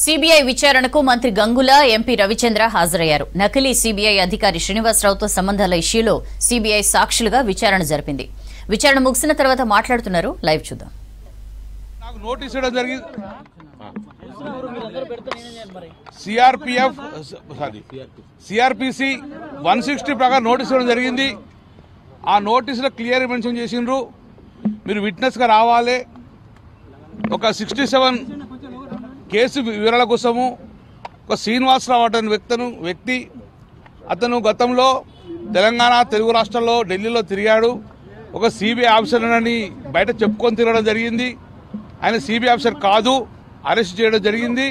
CBI విచారణకు మంత్రి Gangula MP Ravichandra హాజరయ్యారు. నకిలీ సిబిఐ అధికారి శ్రీనివాసరావుతో సంబంధాల ఇష్యూలో సిబిఐ సాక్షులుగా విచారణ జరిపింది. విచారణ ముగిసిన తర్వాత మాట్లాడుతున్నారు. లైవ్ చూద్దాం. నాకు నోటీస్ ఇవ్వడం జరిగింది. CRPF sorry CRPC one sixty ప్రకారం నోటీస్ ఇవ్వడం జరిగింది. ఆ నోటీసులో క్లియర్ మెన్షన్ చేసిండ్రు. మీరు విట్నెస్గా రావాలి. ఒక సిక్స్టీ సెవెన్ కేసు వివరాల కోసము ఒక శ్రీనివాసరావు అటని వ్యక్తను వ్యక్తి. అతను గతంలో తెలంగాణ తెలుగు రాష్ట్రంలో ఢిల్లీలో తిరిగాడు. ఒక సిబిఐ ఆఫీసర్ అని బయట చెప్పుకొని తిరగడం జరిగింది. ఆయన సిబిఐ ఆఫీసర్ కాదు అరెస్ట్ చేయడం జరిగింది.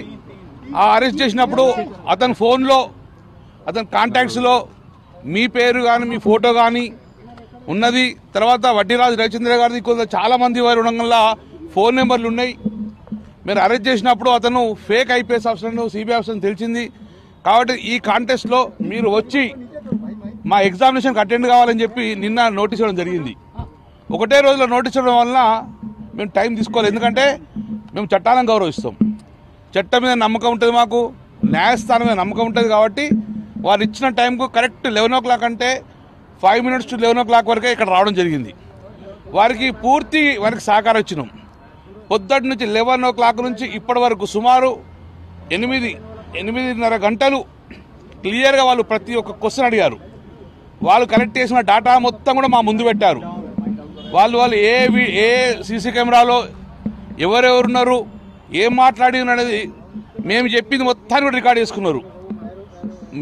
ఆ అరెస్ట్ చేసినప్పుడు అతని ఫోన్లో అతని కాంటాక్ట్స్లో మీ పేరు కానీ మీ ఫోటో కానీ ఉన్నది. తర్వాత వడ్డీరాజు రవిచంద్ర గారిది కొంత చాలామంది వారు ఉండడం వల్ల ఫోన్ నెంబర్లు ఉన్నాయి. మీరు అరెస్ట్ చేసినప్పుడు అతను fake IPS officer CBI officer తెలిసింది. కాబట్టి ఈ కాంటెస్ట్లో మీరు వచ్చి మా ఎగ్జామినేషన్కి అటెండ్ కావాలని చెప్పి నిన్న నోటీస్ ఇవ్వడం జరిగింది. ఒకటే రోజులో నోటీస్ ఇవ్వడం వలన మేము టైం తీసుకోవాలి ఎందుకంటే మేము చట్టాలను గౌరవిస్తాం. చట్టం మీద నమ్మకం ఉంటుంది మాకు న్యాయస్థానం మీద నమ్మకం ఉంటుంది కాబట్టి వారు ఇచ్చిన టైంకు కరెక్ట్ లెవెన్ ఓ క్లాక్ అంటే five minutes to eleven o'clock వరకే ఇక్కడ రావడం జరిగింది. వారికి పూర్తి వారికి సహకారం ఇచ్చినాం. పొద్దుటి నుంచి లెవెన్ ఓ క్లాక్ నుంచి ఇప్పటి వరకు సుమారు ఎనిమిది ఎనిమిదిన్నర గంటలు క్లియర్గా వాళ్ళు ప్రతి ఒక్క క్వశ్చన్ అడిగారు. వాళ్ళు కలెక్ట్ చేసిన డేటా మొత్తం కూడా మా ముందు పెట్టారు. వాళ్ళు వాళ్ళు ఏ ఏ సీసీ కెమెరాలో ఎవరెవరున్నారు ఏం మాట్లాడి అనేది మేము చెప్పింది మొత్తాన్ని కూడా రికార్డ్ చేసుకున్నారు.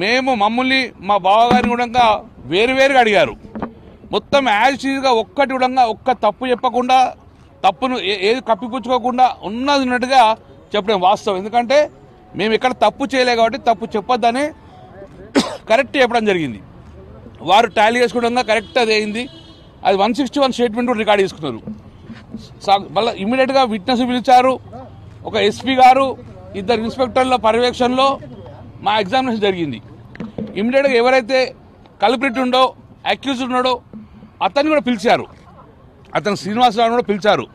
మేము మమ్మల్ని మా బావగారిని కూడా వేరు వేరుగా అడిగారు. మొత్తం యాజ్గా ఒక్కటి కూడా ఒక్క తప్పు చెప్పకుండా తప్పును ఏ- ఏది కప్పిపుచ్చుకోకుండా ఉన్నది ఉన్నట్టుగా చెప్పడం వాస్తవం. ఎందుకంటే మేము ఇక్కడ తప్పు చేయలే కాబట్టి తప్పు చెప్పొద్దని కరెక్ట్ చెప్పడం జరిగింది. వారు టాలీ చేసుకోవడంగా కరెక్ట్ అది అయింది. అది వన్ సిక్స్టీ వన్ స్టేట్మెంట్ కూడా రికార్డ్ చేసుకున్నారు. మళ్ళీ ఇమీడియట్గా విట్నెస్ పిలిచారు. ఒక ఎస్పీ గారు ఇద్దరు ఇన్స్పెక్టర్ల పర్యవేక్షణలో మా ఎగ్జామినేషన్ జరిగింది. ఇమీడియట్గా ఎవరైతే కల్ప్రిట్ ఉండో అక్యూజ్ ఉన్నాడో అతన్ని కూడా పిలిచారు. అతను శ్రీనివాసరావు కూడా పిలిచారు.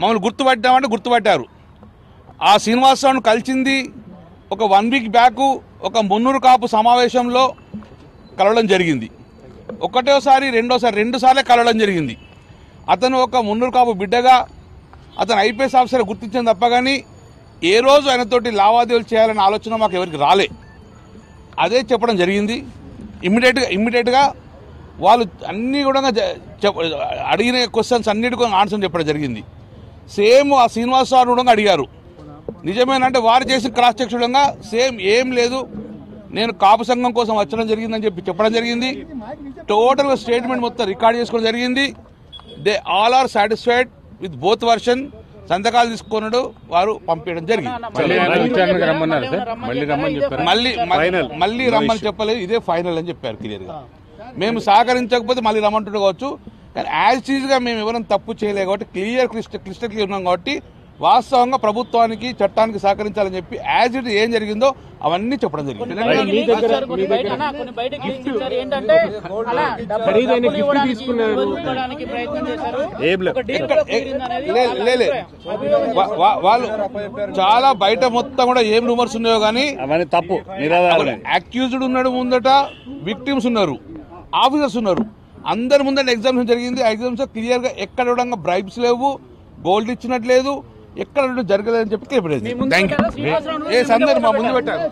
మమ్మల్ని గుర్తుపట్టామంటే గుర్తుపట్టారు. ఆ శ్రీనివాసరావును కలిసింది ఒక వన్ వీక్ బ్యాక్ ఒక మున్నూరు కాపు సమావేశంలో కలవడం జరిగింది. ఒకటోసారి రెండోసారి రెండుసార్లే కలవడం జరిగింది. అతను ఒక మున్నూరు కాపు బిడ్డగా అతను ఐపీఎస్ ఆఫీసర్ గుర్తించింది తప్ప కానీ ఏ రోజు ఆయనతోటి లావాదేవీలు చేయాలనే ఆలోచన మాకు ఎవరికి రాలే. అదే చెప్పడం జరిగింది. ఇమ్మీడియట్గా ఇమ్మీడియట్గా వాళ్ళు అన్నీ కూడా అడిగిన క్వశ్చన్స్ అన్నిటి కూడా ఆన్సర్ చెప్పడం జరిగింది. సేమ్ ఆ శ్రీనివాసరావు కూడా అడిగారు. నిజమేనంటే వారు చేసిన క్రాస్ చెక్ చూడంగా సేమ్ ఏం లేదు. నేను కాపు సంఘం కోసం వచ్చడం జరిగిందని చెప్పి చెప్పడం జరిగింది. టోటల్గా స్టేట్మెంట్ మొత్తం రికార్డ్ చేసుకోవడం జరిగింది. They all are satisfied with both version సంతకాలు తీసుకున్నాడు వారు పంపించడం జరిగింది. మళ్ళీ సార్ మళ్ళీ రమ్మని చెప్పారు. మళ్ళీ మ- Final. మళ్ళీ రమ్మని చెప్పలేదు. ఇదే ఫైనల్ అని చెప్పారు క్లియర్గా. మేము సహకరించకపోతే మళ్ళీ రమ్మంటుండే కావచ్చు. కానీ యాజ్ ఈజ్గా మేము ఎవరైనా తప్పు చేయలేదు కాబట్టి క్లియర్ క్లిస్టర్ క్లియర్ ఉన్నాం కాబట్టి వాస్తవంగా ప్రభుత్వానికి చట్టానికి సహకరించాలని చెప్పి యాజ్ ఇట్ ఏం జరిగిందో అవన్నీ చెప్పడం జరిగింది. వాళ్ళు చాలా బయట మొత్తం కూడా ఏం రూమర్స్ ఉన్నాయో కానీ అవన్నీ తప్పు. అక్యూజ్డ్ ఉన్నాడు ముందట విక్టిమ్స్ ఉన్నారు. ఆఫీసర్స్ ఉన్నారు. అందరి ముందట ఎగ్జామ్స్ జరిగింది. ఆ ఎగ్జామ్స్ క్లియర్గా ఎక్కడ కూడా బ్రైబ్స్ లేవు గోల్డ్ ఇచ్చినట్లేదు ఎక్కడ జరగలేదని చెప్పి క్లియర్ యూ ఏ సందర్భం మా ముందు పెట్టారు.